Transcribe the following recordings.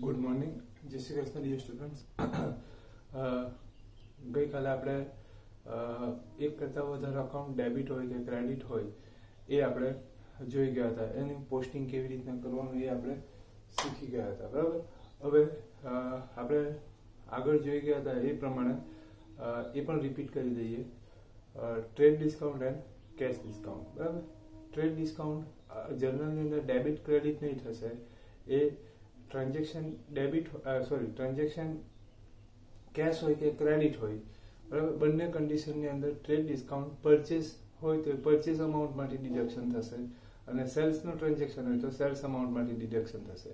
Good morning જય Shri Krishna dear students ગઈકાલે આપણે અ, એક કરતાં વધારે અકાઉન્ટ ડેબિટ હોય કે ક્રેડિટ હોય એ આપણે જોઈ ગયા હતા. એની પોસ્ટિંગ કેવી રીતના કરવાનું એ આપણે શીખી ગયા હતા. બરાબર? હવે આપણે આગળ જોઈ ગયા હતા એ પ્રમાણે એ પણ રિપીટ કરી દઈએ. Trade discount and cash discount બરાબર? ટ્રેડ ડિસ્કાઉન્ટ જનરલની અંદર ડેબિટ ક્રેડિટ નહીં થશે એ transaction debit sorry transaction cash હોય કે ક્રેડિટ હોય, બરાબર? બંને કન્ડિશનની અંદર ટ્રેડ ડિસ્કાઉન્ટ પરચેસ હોય તો પરચેસ અમાઉન્ટમાંથી ડિડક્શન થશે અને સેલ્સનું ટ્રાન્ઝેક્શન હોય તો સેલ્સ અમાઉન્ટમાંથી ડિડક્શન થશે.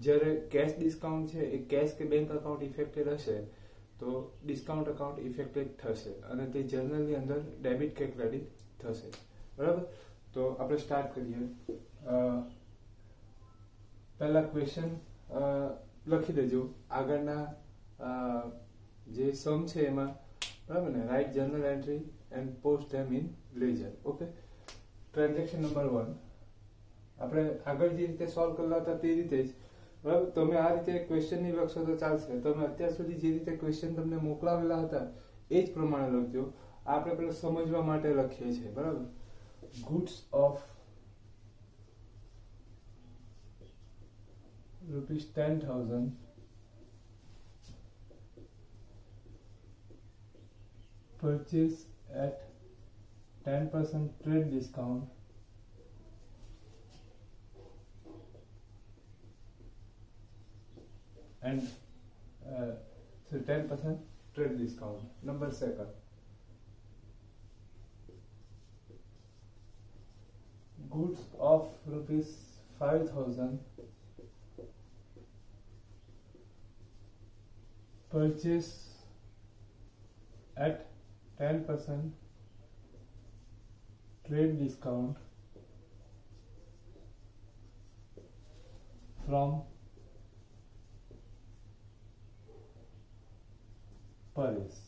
જ્યારે કેશ ડિસ્કાઉન્ટ છે, એ કેશ કે બેંક અકાઉન્ટ ઇફેક્ટેડ હશે, તો ડિસ્કાઉન્ટ અકાઉન્ટ ઇફેક્ટેડ થશે અને તે જર્નલની અંદર ડેબિટ કે ક્રેડિટ થશે. બરાબર? તો આપણે સ્ટાર્ટ કરીએ. પહેલા ક્વેશ્ચન લખી દેજો. આગળના જે સમ છે એમાં, બરાબર ને? Right journal entry and post them in ledger okay transaction number one આપણે આગળ જે રીતે સોલ્વ કરેલા હતા તે રીતે જ. બરાબર? તમે આ રીતે ક્વેશ્ચનની લખશો તો ચાલશે. તમે અત્યાર સુધી જે રીતે ક્વેશ્ચન તમને મોકલાવેલા હતા, એ જ પ્રમાણે લખજો. આપણે પેલા સમજવા માટે લખીએ છીએ. બરાબર? Goods of rupees 10,000 purchase at 10% trade discount. And uh, so 10% trade discount. Number second. Goods of rupees 5000 purchase at 10% trade discount from Paris.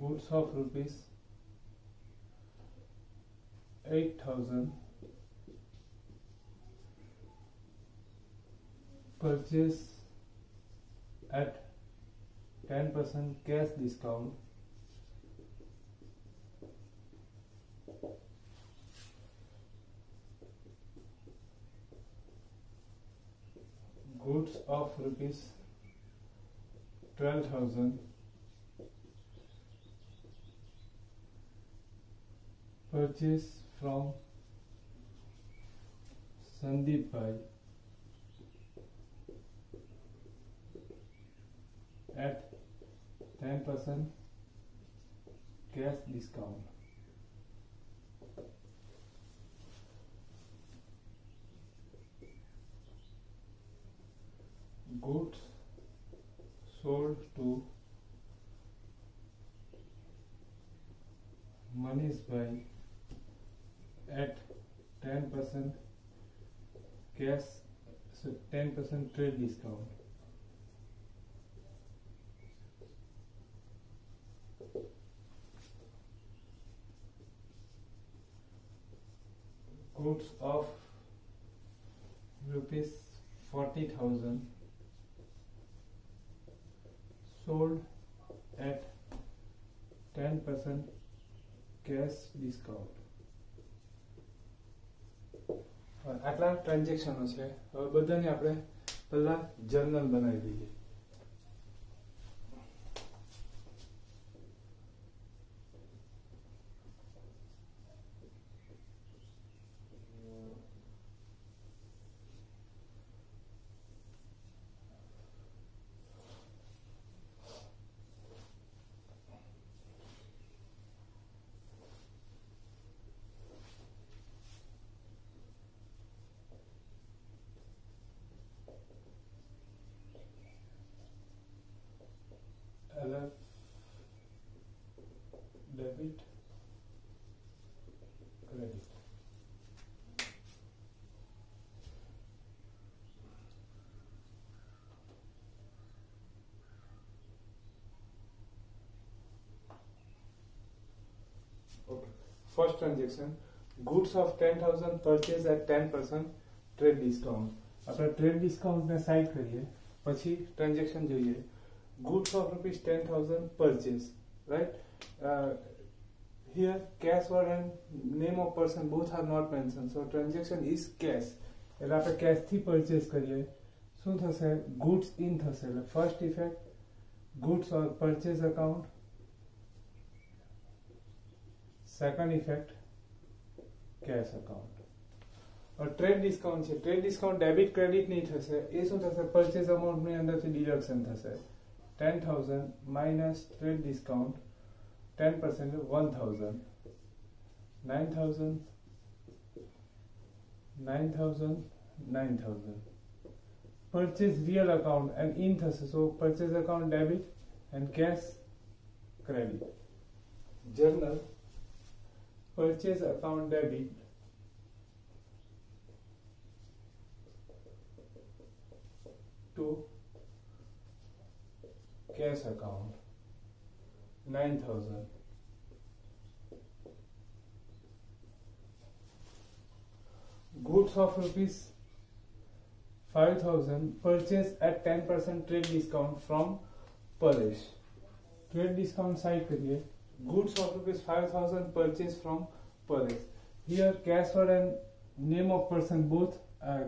Goods of rupees 8000 purchase at 10% cash discount. Goods of rupees 12000 purchase from Sandeep Bhai at 10% cash discount. Goods sold to Manish Bhai at 10% cash, so 10% trade discount. Goods of rupees 40,000 sold at 10% cash discount. આટલા ટ્રાન્ઝેક્શનો છે. હવે બધાને આપણે પહેલા journal બનાવી દઈએ. debit credit first transaction goods of 10000 purchase at 10% trade discount આપણે trade ડિસ્કાઉન્ટને side કરીએ પછી ટ્રાન્ઝેક્શન જોઈએ goods of rupees 10000 purchase right uh, here cash word and name of person both are not mentioned so transaction is cash એટલે આપણે cache થી purchase કરીએ શું થશે ગુડ્સ ઇન થશે એટલે first effect goods or purchase account second effect cash account trade discount છે trade discount debit credit નહીં થશે એ શું થશે પરચેસ અમાઉન્ટ ની અંદરથી ડિડક્શન થશે ten thousand minus trade discount ten percent one thousand nine thousand nine thousand nine thousand purchase real account and in thesis so purchase account debit and cash credit journal purchase account debit to cash account 9000 goods of rupees 5000 purchase at 10% trade discount from Paresh trade discount side करिए goods of rupees 5000 purchase from Paresh here cash word and name of person both uh,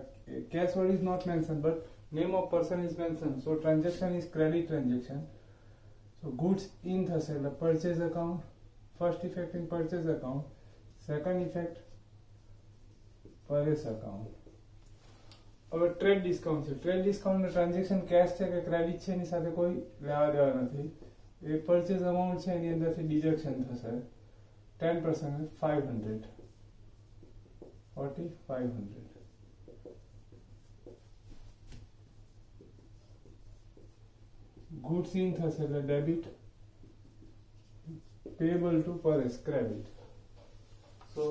cash word is not mentioned but name of person is mentioned so transaction is credit transaction so goods in થશે એટલે purchase account first effect in purchase account second effect Paresh account હવે trade discount છે trade discount transaction cache છે કે credit છે એની સાથે કોઈ લેવા દેવા નથી એ પરચેઝ અમાઉન્ટ છે એની અંદરથી ડિડક્શન થશે ten percent five hundred forty five hundred goods in થશે એટલે debit payable to Paresh credit so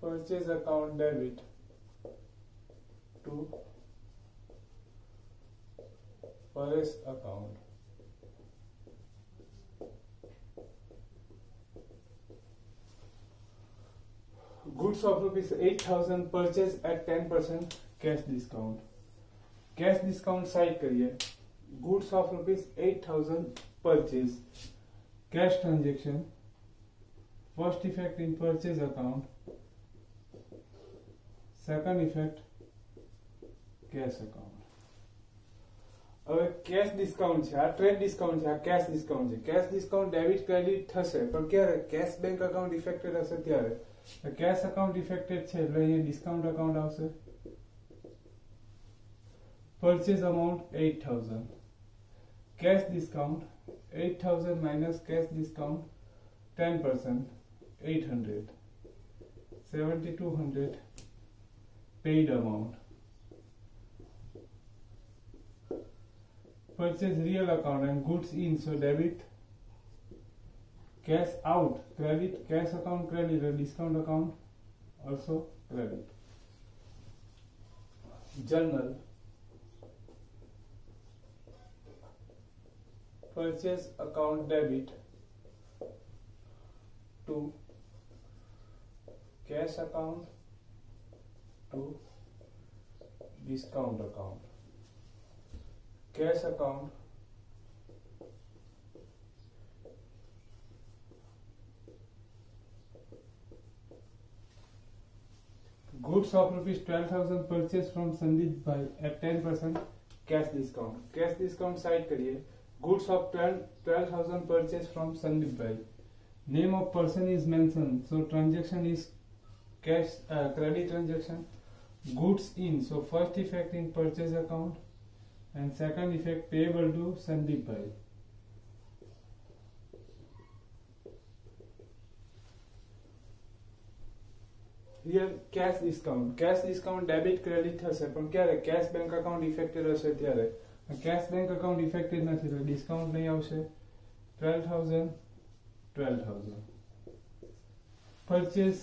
purchase account debit to Paresh account. Goods of rupees 8000 purchase at 10% cash discount. Cash discount side करिए goods of rupees 8000 purchase cash transaction first effect in purchase account second effect cash account હવે cache discount છે આ trade discount છે આ cache discount છે cache discount debit credit થશે પણ ક્યારે કેશ બેંક અકાઉન્ટ ઇફેક્ટેડ હશે ત્યારે કેશ અકાઉન્ટ ઇફેક્ટેડ છે એટલે અહીંયા ડિસ્કાઉન્ટ અકાઉન્ટ આવશે purchase amount 8000 cash discount 8000 minus cash discount 10% 800 7200 paid amount. Purchase real account and goods in so debit cash out credit cash account credit and discount account also credit. Journal purchase account debit to cash account to discount account cash account goods of rupees 12000 purchased from Sandeep Bhai at 10% cash discount cash discount side करिए goods of 12 12000 purchased from Sandeep Bhai name of person is mentioned so transaction is cash uh, credit transaction goods in so first effect in purchase account and second effect payable to Sandeep Bhai. Here cash discount. Cash discount debit credit થશે પણ ક્યારે cash bank account affected હશે ત્યારે cash bank account affected નથી એટલે discount નહીં આવશે 12000 12000 purchase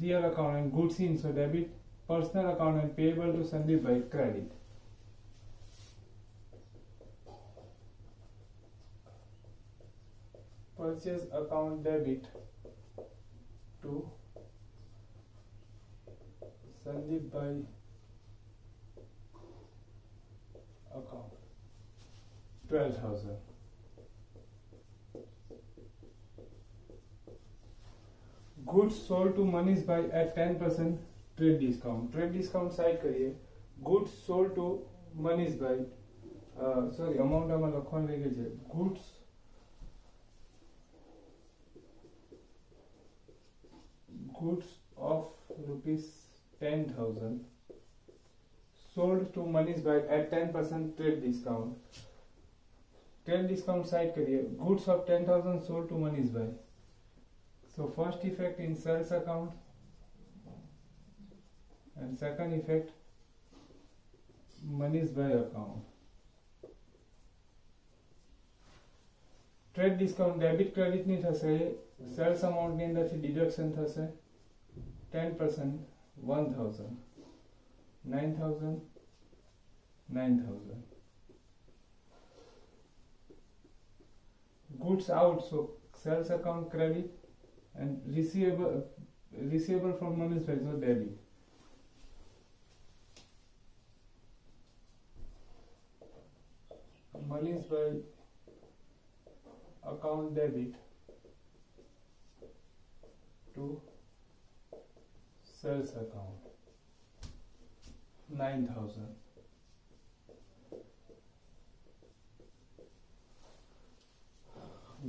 real account and goods in so debit personal account and payable to Sandeep by credit. purchase account debit to Sandeep Bhai account twelve thousand. Goods sold to Manish Bhai at ten percent trade discount trade discount side करिए goods sold to Manish Bhai sorry amount આમાં લખવાનું રહી ગઈ છે goods goods of rupees 10,000 sold to Manish Bhai at 10% trade discount. Trade discount side करिए goods of 10,000 sold to Manish Bhai. So first effect in sales account and second effect Manish Bhai account. Trade discount debit ક્રેડિટની થશે sales અમાઉન્ટની અંદરથી deduction થશે ten percent one thousand 9000 9000 goods out so sales account credit and receivable receivable from non-space so debit. Money is by account debit to sales account. nine thousand.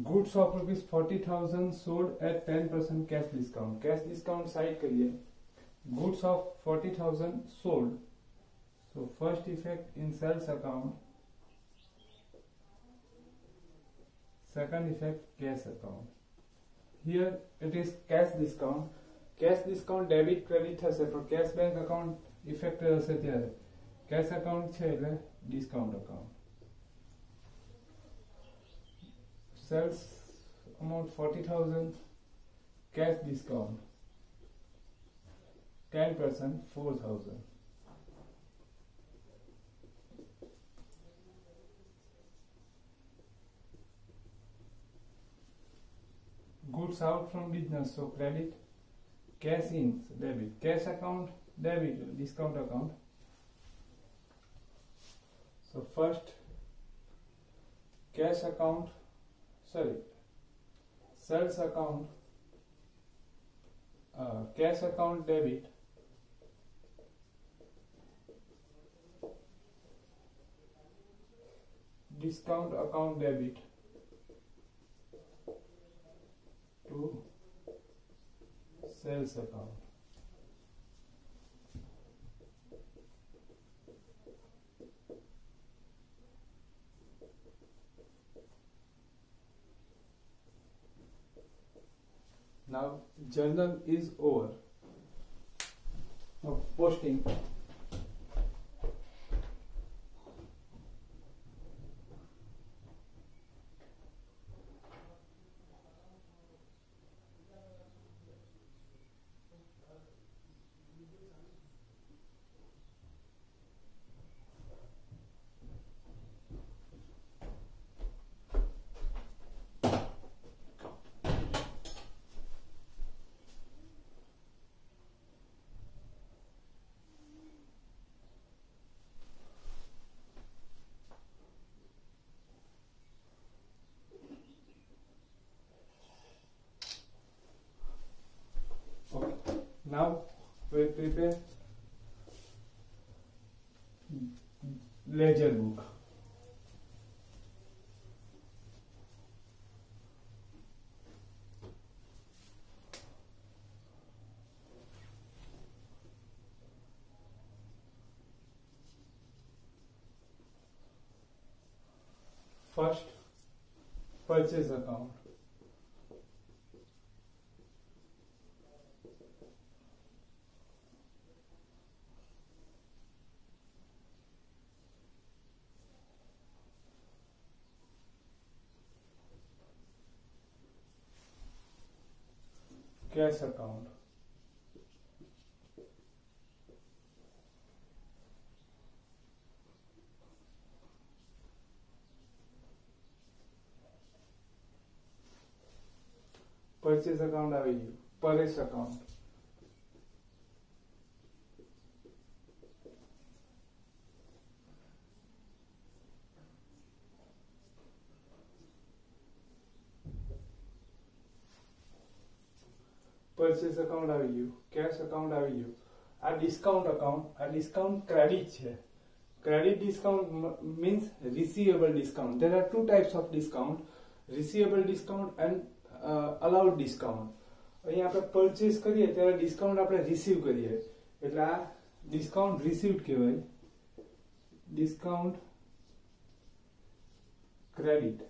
Goods of rupees forty thousand sold at ten percent cash discount cash discount side करिए। Goods of forty thousand sold so first effect in sales account second effect cash account here it is cash discount cash discount debit credit है पर cash bank account effect હશે ત્યારે cash account છે એટલે discount account sales amount 40000 cash discount 10% 4000 goods out from business so credit cash in so debit cash account debit discount account so first cash account sorry sales account uh, cash account debit discount account debit to sales account. Now journal is over. Now posting prepare ledger book. First, purchase account. business account. Purchase account available. Purchase account. Account purchase account આવી ગયું cash account આવી ગયું આ discount account આ discount credit છે credit discount means receivable discount there are two types of discount receivable discount and uh, allowed discount અહીંયા આપણે purchase કરીએ ત્યારે ડિસ્કાઉન્ટ આપણે રિસીવ કરીએ એટલે આ ડિસ્કાઉન્ટ રિસીવ્ડ કહેવાય discount credit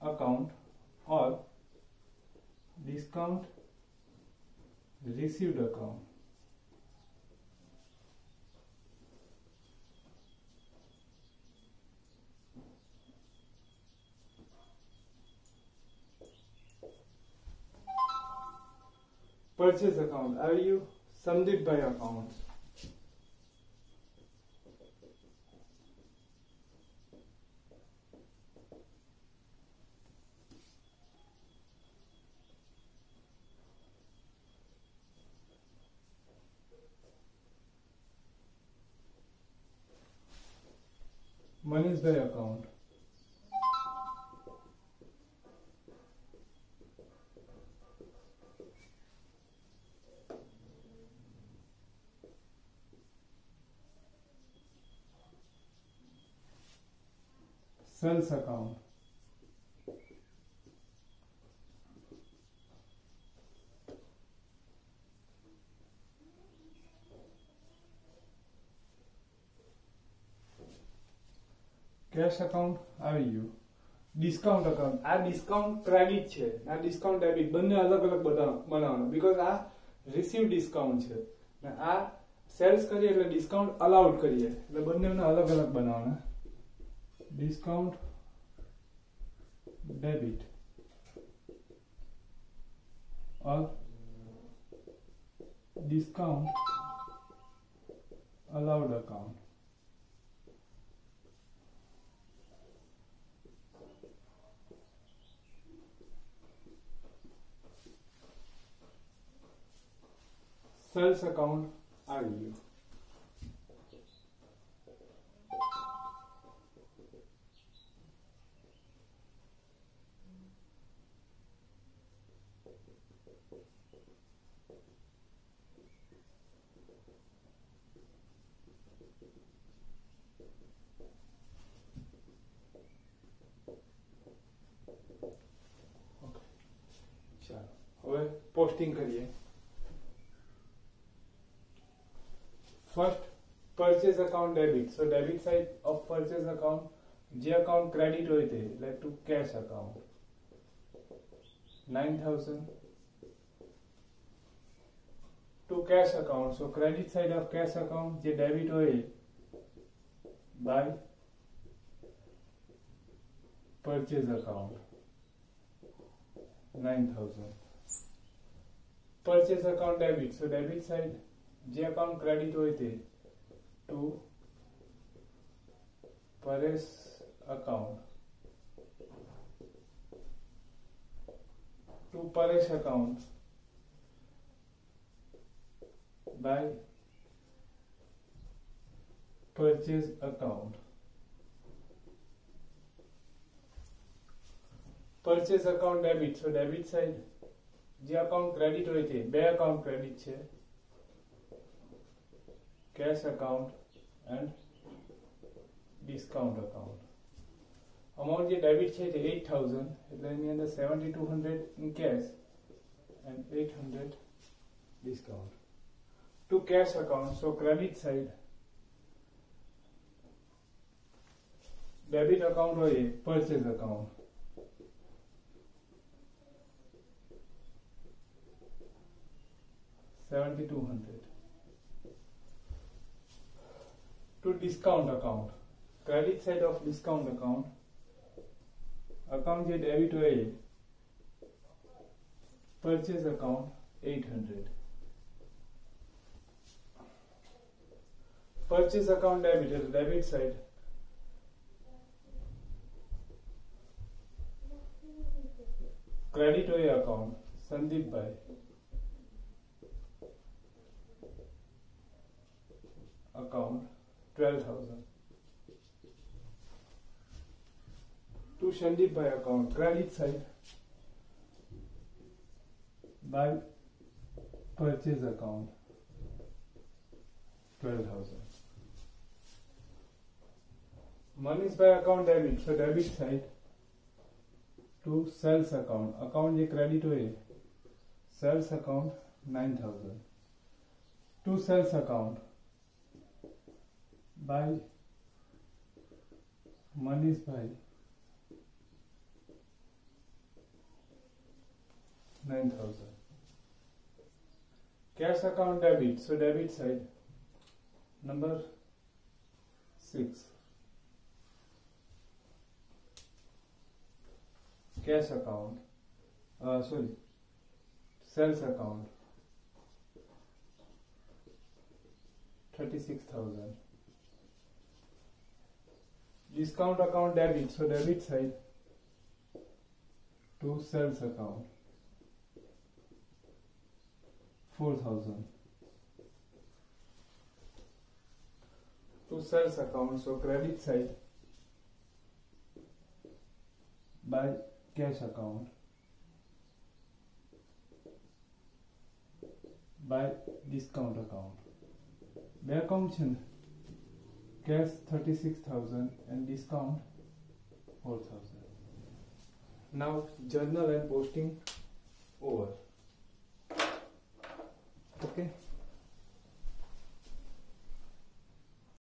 account or discount received account. Purchase account are you summed by account? Money's bank account. Sales account. Cash account आई गयु डिस्काउंट अकाउंट आ डिस्काउंट क्रेडिट छे आ डिस्काउंट डेबिट बन्ने अलग अलग बनावानो बिकॉज़ आ रिसीव डिस्काउंट छे ने आ सेल्स करिए એટલે डिस्काउंट अलाउड करिए એટલે બંને ને અલગ અલગ બનાવવાના. डिस्काउंट डेबिट और discount allowed account sales account આવી ગયું ઓકે ચાલો હવે પોસ્ટિંગ કરીએ First purchase account debit so debit side of purchase account जो अकाउंट क्रेडिट हुए cash account nine thousand to cash account so credit side of cash account J debit हुए purchase account nine thousand purchase account debit so debit side જે account credit હોય તે to Paresh account to Paresh account by purchase account purchase account debit so debit side જે account credit હોય તે બે account credit છે cash account and discount account amount જે debit છે તે 8000 એટલે એની અંદર 7200 in cash and 800 discount to cash account so credit side debit account હોય purchase account seventy two hundred to discount account. Credit side of discount account. Account je debit hoye purchase account 800. Purchase account debit is debit side. Credit hoye account Sandeep bhai. account twelve thousand to Shandip by account, credit side, by purchase account, 12,000. Money is by account debit, so debit side to sales account, account ये credit हुए, sales account 9,000. To sales account bhai Manish bhai nine thousand cash account debit so debit side number six cash account sorry sales account thirty six thousand discount account debit so debit side to sales account 4000 to sales account so credit side by cash account by discount account where comes in cash 36000 and discount 4000 now journal and posting over. Okay